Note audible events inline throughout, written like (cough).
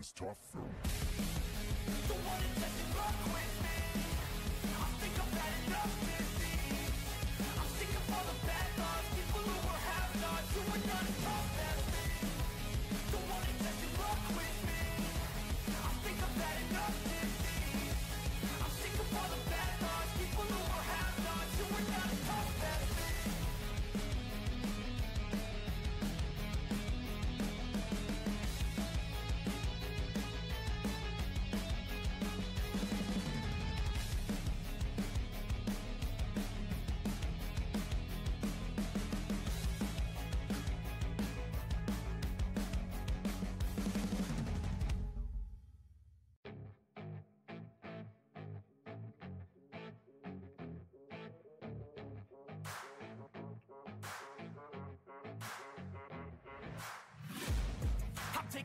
as tough. Wanna test your luck with me I think I've had enough disease I'm sick of all the bad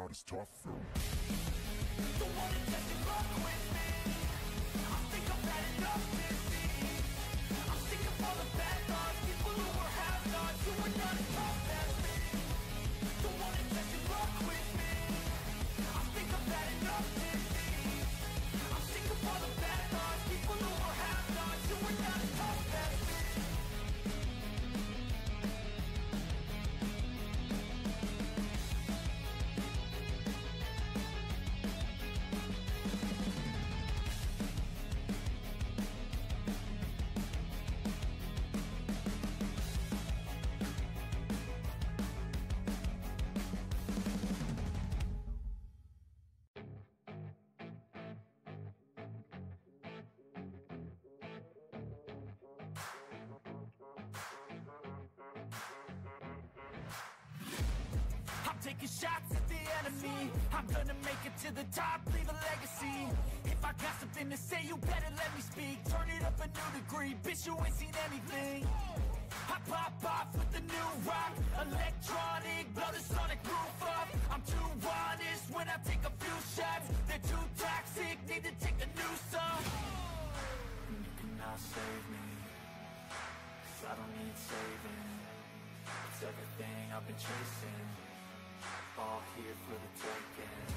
not as tough. Don't wanna test your luck with me. I think I've had enough I'm sick of all the bad People who are not tough test your with me I think I've had enough to say, you better let me speak. Turn it up a new degree, bitch, you ain't seen anything. I pop off with the new rock. Electronic, blow the sonic roof up. I'm too honest when I take a few shots. They're too toxic, need to take the noose off You cannot save me Cause I don't need saving. It's everything I've been chasing. All here for the taking.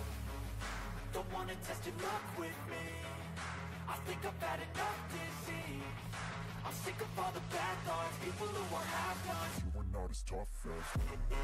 Don't wanna test your luck with me I think I've had enough disease. I'm sick of all the bad thoughts. People who are half-nots You are not as tough as I'm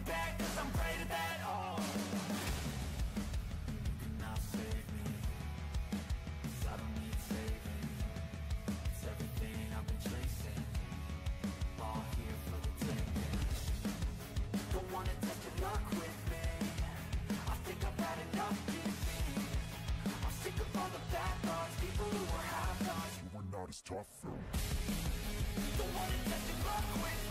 not as tough. your luck with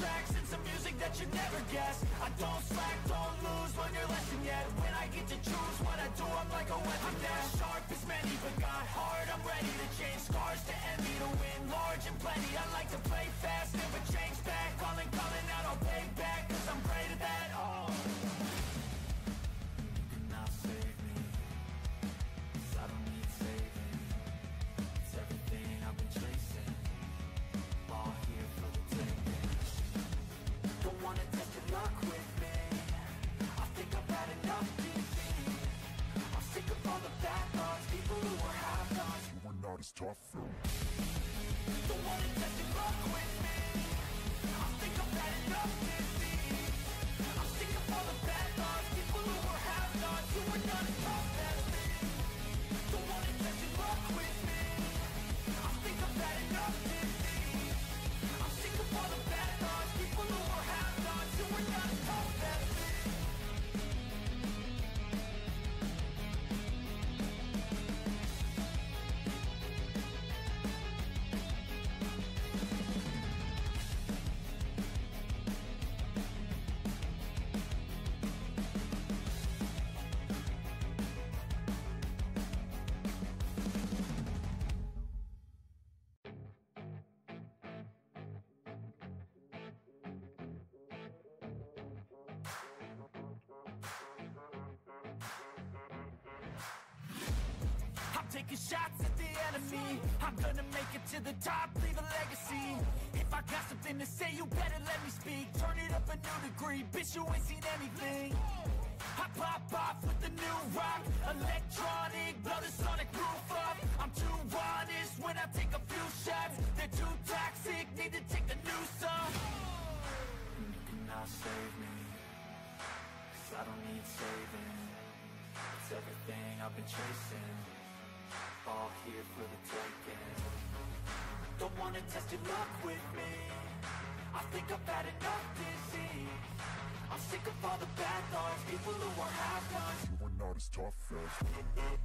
tracks and some music that you never guess. I don't slack, don't lose, learn your lesson yet. When I get to choose what I do, I'm like a weapon I'm not sharp as many, but got heart I'm ready to change scars to envy To win large and plenty, I like to play fast Never change back, calling, calling out, I'll pay wanna test your luck with me. I think I've had enough defeat I'm sick of all the bad thoughts. People who are half-nots You are not as tough Don't wanna test your luck with me. I think I've had enough to say, you better let me speak. Turn it up a new degree, bitch you ain't seen anything. I pop off with the new rock. Electronic, blow the sonic roof up. I'm too honest when I take a few shots. They're too toxic, need to take a new song You cannot save me Cause I don't need saving. It's everything I've been chasing. All here for the taking. Don't wanna test your luck with me I think I've had enough disease. I'm sick of all the bad thoughts People who are half-nots You are not as tough as I'm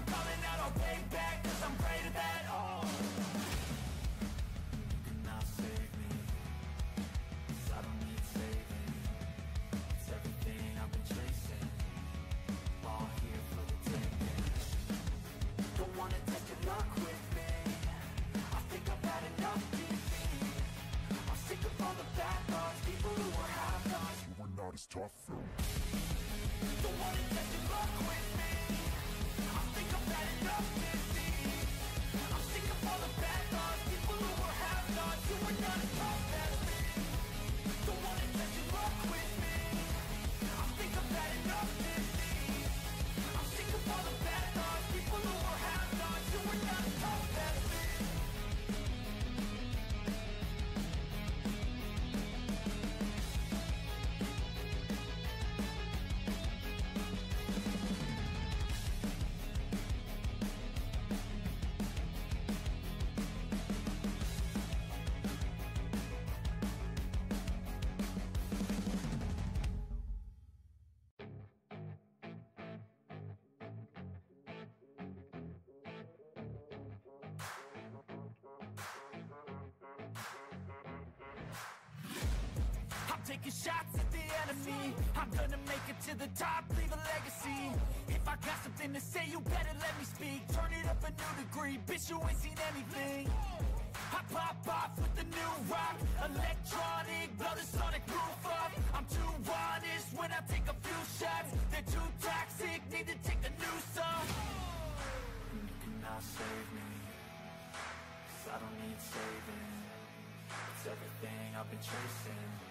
You are tough Don't wanna your luck with me. I think I've enough I'm sick of all the bad thoughts. People who half-nots Who are not Don't wanna test your luck with me. I think I've had enough new degree, bitch you ain't seen anything. I pop off with the new rock. Electronic, blow the sonic roof up. I'm too honest when I take a few shots. They're too toxic, need to take a new song. You cannot save me Cause I don't need saving. It's everything I've been chasing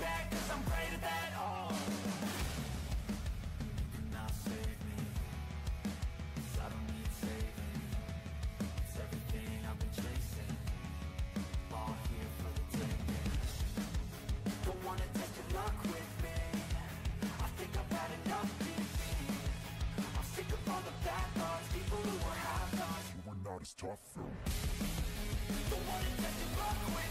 back not as tough luck with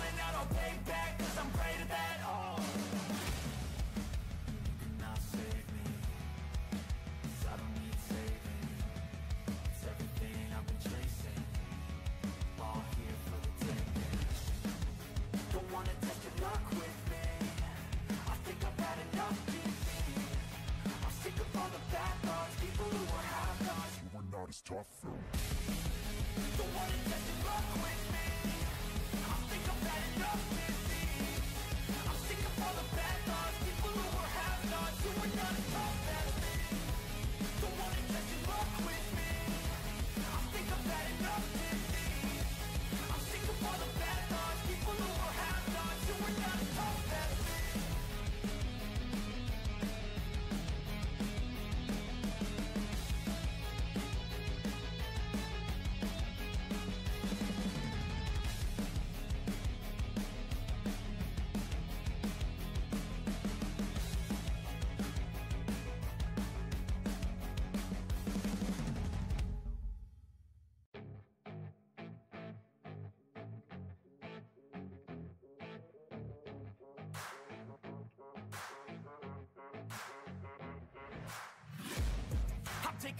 not as tough luck with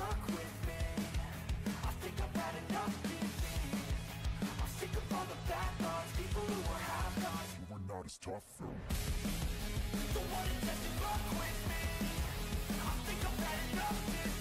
wanna test your luck with me. I think I've had enough disease I'm sick of all the bad thoughts. People who are half-nots You are not as tough Don't wanna test your luck with me. I think I've had enough disease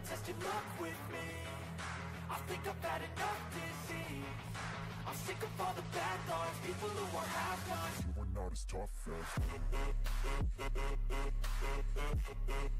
Don't test your luck with me. I think I've had enough disease. I'm sick of all the bad thoughts People who are half-nots You are not as tough as (laughs)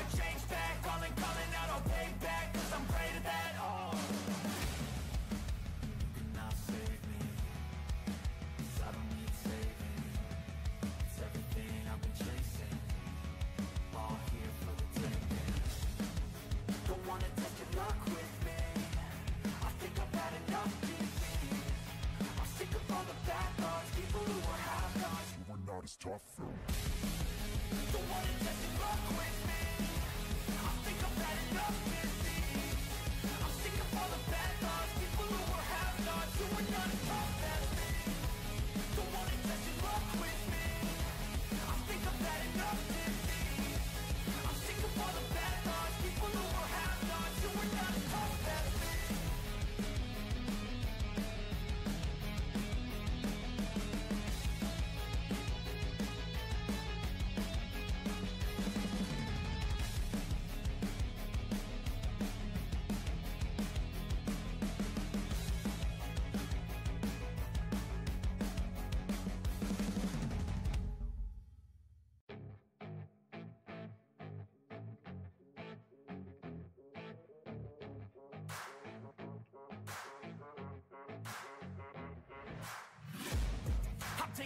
tough as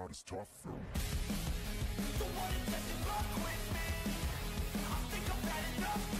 not as tough your luck with me? I think I've had enough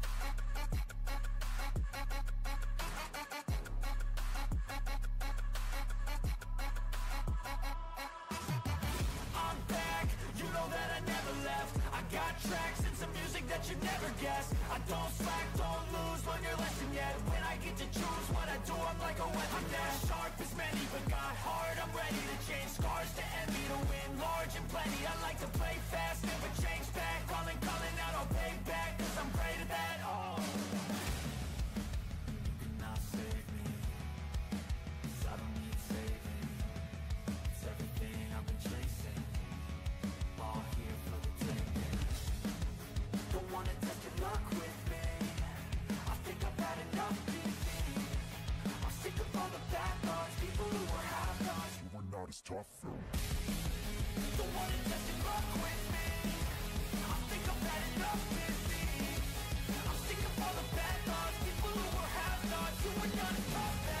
tracks and some music that you never guess. I don't slack, don't lose, learn your lesson yet. When I get to choose what I do, I'm like a weapon. Now Sharp as many, but got hard, I'm ready to change Scars to envy, to win large and plenty. I like to play fast, never change back. Calling, calling out, I'll pay back You are not as tough as Don't wanna test luck with me I think I've enough I'm sick of all the bad thoughts People who You are not tough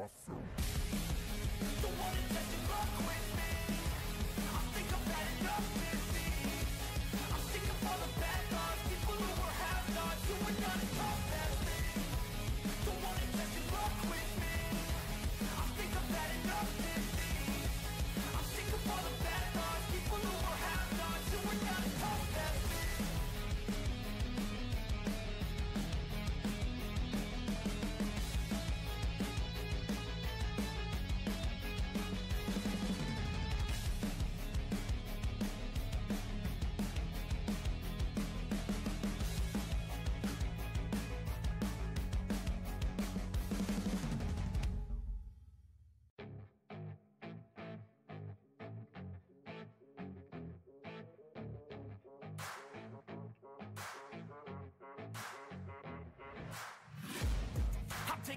are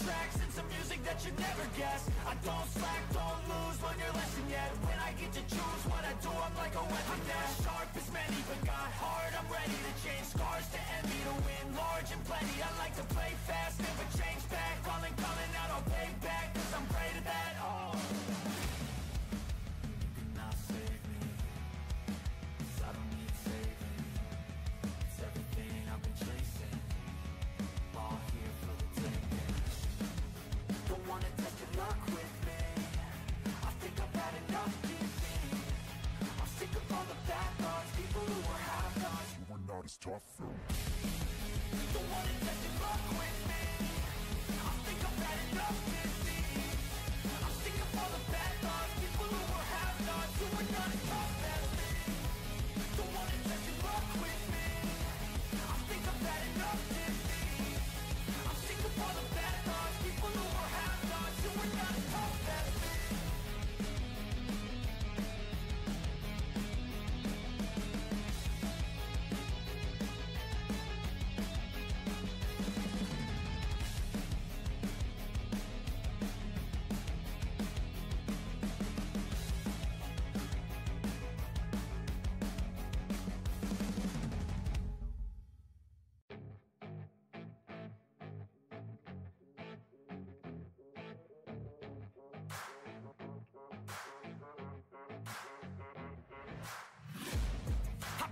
tracks and some music that you never guess. I don't slack, don't lose, learn your lesson yet. When I get to choose what I do, I'm like a weapon not sharp as many, but got hard, I'm ready to change. Scars to envy To win large and plenty, I like to play fast Never change back, calling, calling out, I'll pay back as tough. Me. I think I've had enough defeat I'm sick of all the bad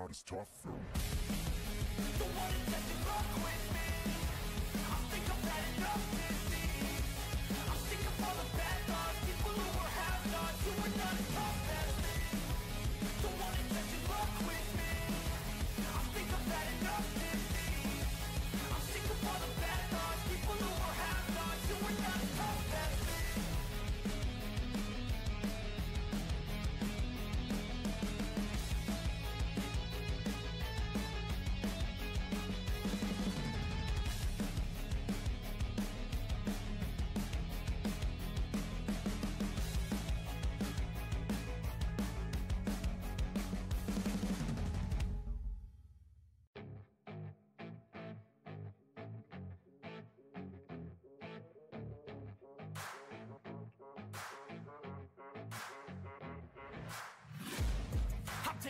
not as tough your luck with me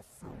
are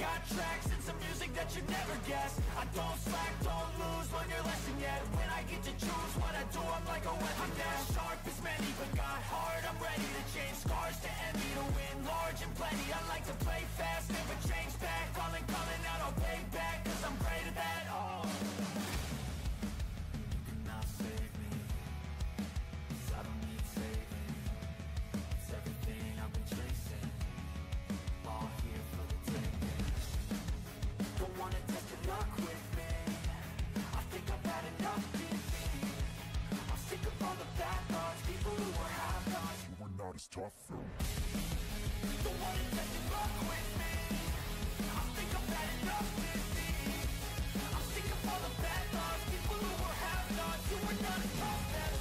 got tracks and some music that you never guess. I don't slack, don't lose, learn your lesson yet. When I get to choose what I do, I'm like a weapon I'm not sharp as many, but got hard, I'm ready to change. Scars to envy To win large and plenty, I like to play fast Never change back, calling, calling out, I'll pay As tough Don't wanna test your with me. I think I've had enough I'm sick of all the bad People who You not as tough as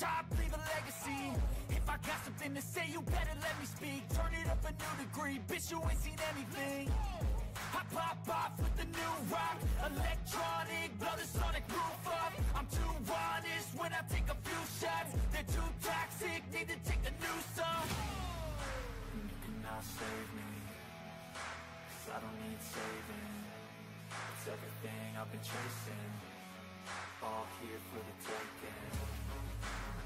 top, leave a legacy. If I got something to say, you better let me speak. Turn it up a new degree, bitch you ain't seen anything. I pop off with the new rock. Electronic, blow the sonic roof up. I'm too honest when I take a few shots. They're too toxic, need to take a new song. You cannot save me Cause I don't need saving. It's everything I've been chasing. All here for the taking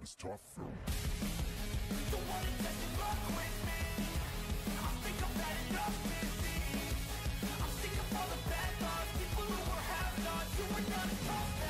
Are tough. Don't wanna test your luck with me. I enough I'm sick of all the bad thoughts. People who half-nots not tough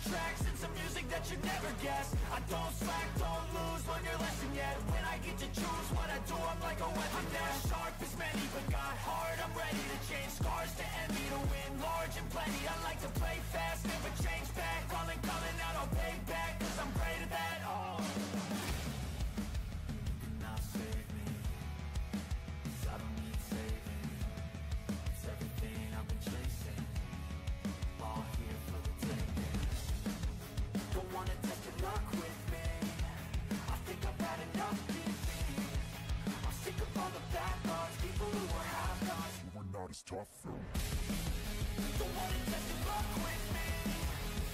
Tracks and some music that you never guess. I don't slack, don't lose, learn your lesson yet. When I get to choose what I do, I'm like a weapon. I'm not sharp as many, but got heart I'm ready to change scars to envy To win large and plenty, I like to play fast Never change back, calling, calling out, I'll pay all the bad thoughts People who are half-nots You were not as tough as Don't wanna test your luck with me?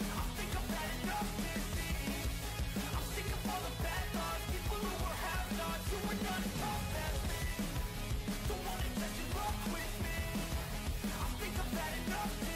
I think I've had enough defeat I'm sick of all the bad thoughts People who are half-nots You are not as tough as me. Don't wanna test your luck with me? I think I've had enough defeat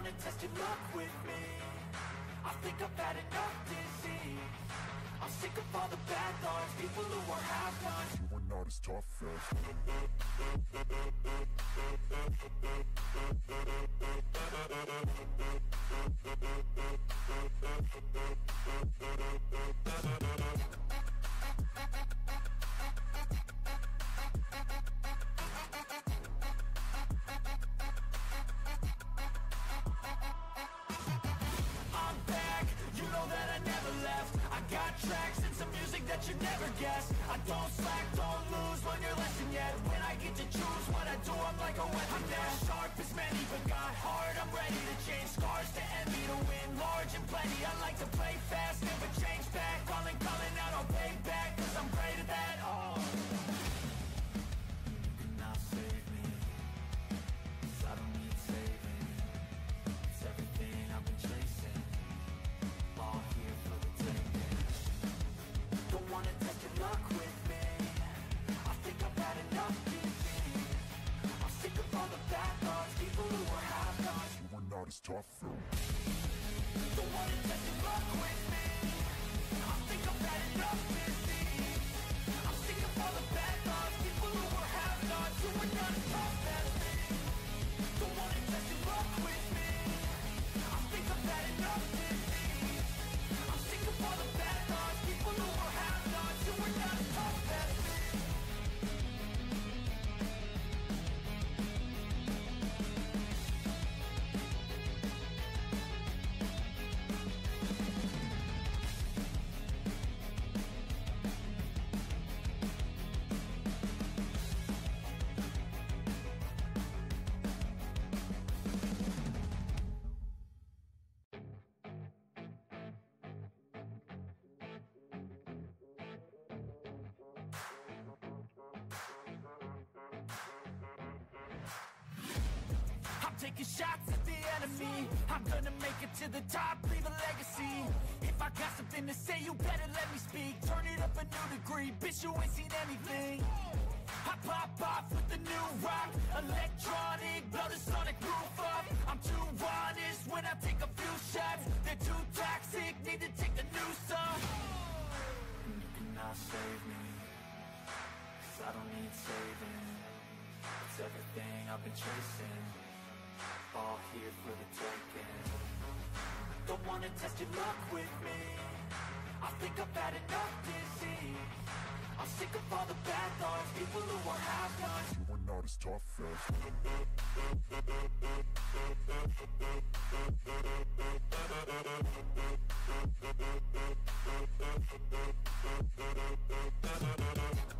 Wanna test your luck with me. I think I've had enough disease. I'm sick of all the bad thoughts. People who are half-nots You are not as tough as got tracks and some music that you never guessed I don't slack, don't lose, learn your lesson yet. When I get to choose what I do, I'm like a weapon. I'm not sharp as many, but got heart. I'm ready to change scars to envy To win large and plenty, I like to play fast Never change back, calling, calling out, I'll pay back Cause I'm great at that, are not as tough taking shots at the enemy. I'm gonna make it to the top, leave a legacy? If I got something to say, you better let me speak. Turn it up a new degree, bitch you ain't seen anything. I pop off with the new rock. Electronic, blow the sonic roof up. I'm too honest when I take a few shots. They're too toxic, need to take Wanna test your luck with me. I think I've had enough disease. I'm sick of all the bad thoughts People who are half-nots You are not as tough as I'm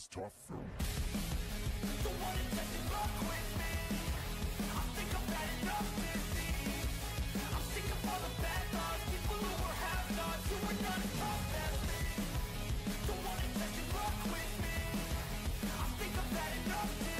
As tough Don't wanna test your luck with me. I think I've had enough defeat I'm sick of all the bad thoughts. People who are half-nots Who are not as tough as me. Wanna test your luck with me. I think I've had enough defeat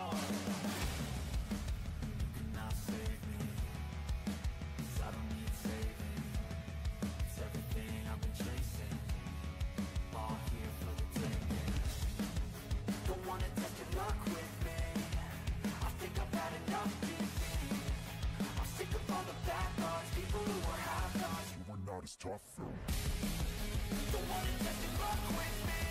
as tough. wanna luck with me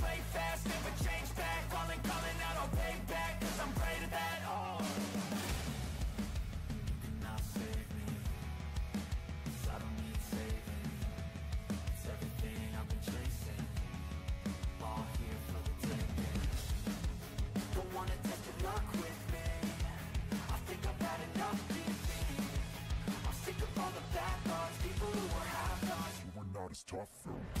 are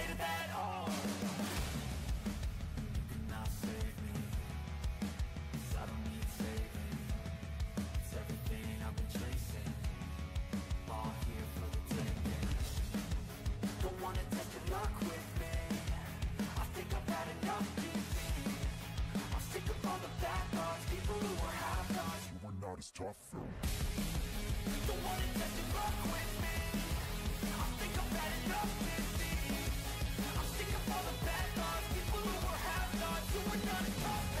not as tough your luck with me I think I've enough I'm sick of all the bad thoughts. People who Who are not as tough